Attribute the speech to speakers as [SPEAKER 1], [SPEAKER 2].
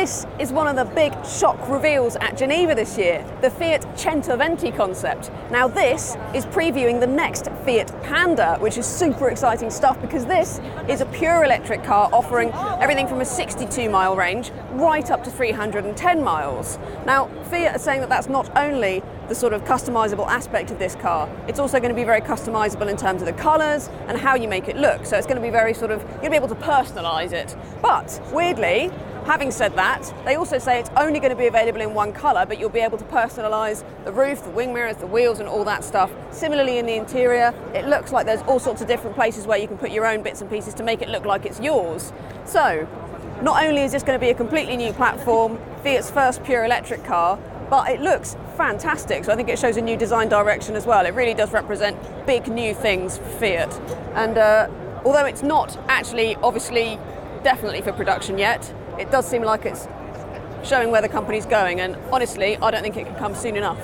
[SPEAKER 1] this is one of the big shock reveals at Geneva this year, the Fiat Centoventi concept. Now this is previewing the next Fiat Panda, which is super exciting stuff because this is a pure electric car offering everything from a 62 mile range right up to 310 miles. Now Fiat are saying that that's not only the sort of customizable aspect of this car, it's also going to be very customizable in terms of the colors and how you make it look. So it's going to be very sort of, you're going to be able to personalize it. But weirdly, Having said that, they also say it's only going to be available in one colour, but you'll be able to personalise the roof, the wing mirrors, the wheels, and all that stuff. Similarly, in the interior, it looks like there's all sorts of different places where you can put your own bits and pieces to make it look like it's yours. So, not only is this going to be a completely new platform, Fiat's first pure electric car, but it looks fantastic. So I think it shows a new design direction as well. It really does represent big new things for Fiat. And uh, although it's not actually, obviously, definitely for production yet, it does seem like it's showing where the company's going, and honestly, I don't think it can come soon enough.